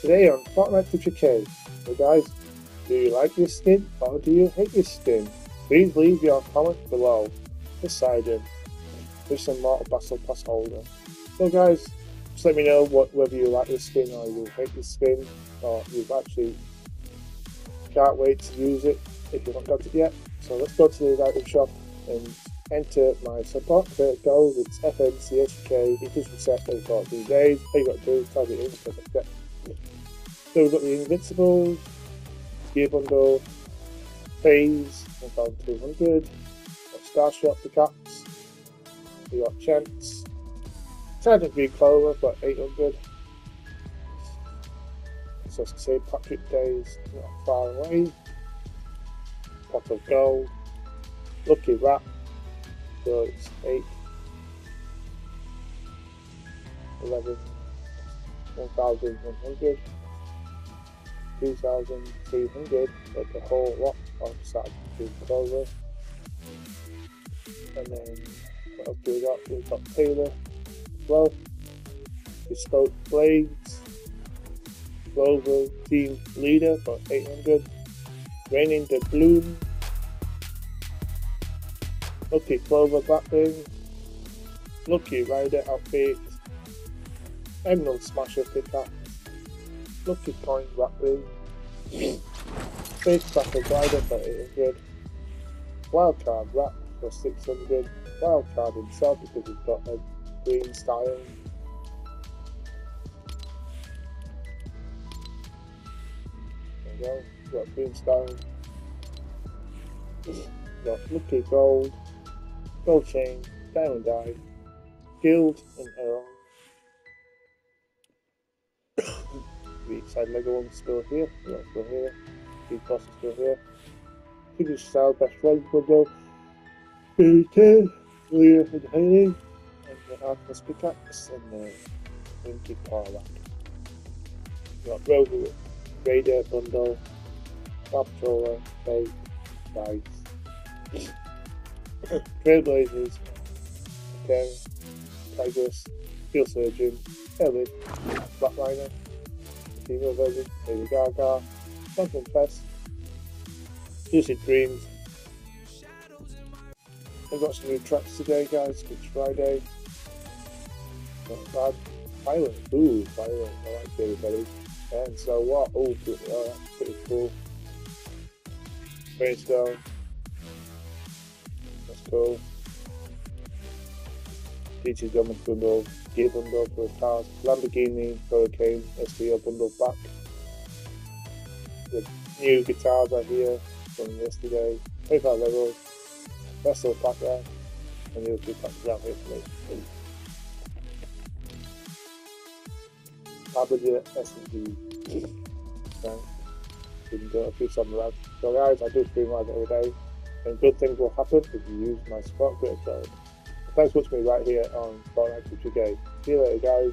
Today on Fortnite Future K. So guys, do you like this skin or do you hate this skin? Please leave your comment below. Decided. This is a Mortal Battle Pass holder. So guys, just let me know what whether you like this skin or you hate this skin or you've actually can't wait to use it if you've not got it yet. So let's go to the item shop and enter my support credit code. It's FNCSUK. It is reset every 14 days. All you got to do is type in accept. So we've got the Invincible, Gear Bundle, Phase, 1200, got Starshot pickaxe, we got Chance, Sergeant V Clover, got 800. So St. Patrick Days, not far away. Pot of Gold, Lucky Rat, so it's 8, 11, 1100, 2300, but the whole lot of Saturday Clover. And then what else do we got? We've got Taylor as well, Bespoke Blades, Clover Team Leader for 800, Raining the Bloom, Lucky Clover Backbling, Lucky Rider Outfit, Emerald Smasher Pickaxe, Lucky Coin Backbling, Face Battle Glider for 800, Wildcard Wrap for 600, Wildcard himself because he's got a green style. There you go, got green style. Got Lucky Gold, Gold Chain, Diamond Eye, Guild, and Errol. the side Lego one's still here, yeah, still here. The boss is still here. Finish style best friend bundle. Very Ken, Leah and Haley, and the Arcus pickaxe, and the Winky Rack. Got Rover, Raider bundle, Star Patroller, Bait, Dice. Trailblazers, Terra, Tigress, Steel Surgeon, Ellie, Flatliner, female version, Lady Gaga, Phantom Fest, Lucid Dreams. I've got some new tracks today, guys. It's Friday. Not bad. Pilot. Ooh, Pilot. I like Billy Belly. And so what? Ooh. Oh, uh, that's pretty cool. Brainstorm. Cool. Peaches Diamond Bundle. Gear Bundle for cars. Lamborghini Huracán STO Bundle back. The new guitars are here from yesterday. 25 levels. Vessel pack there. And other two packs down here for me. Abigail S&G. Thanks. Didn't do a few some around. So guys, I do stream live every day. And good things will happen if you use my support code. Thanks for watching me right here on Fortnite Future Game. See you later guys.